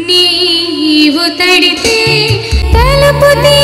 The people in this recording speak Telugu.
నీవు తడితే తలుపు తీ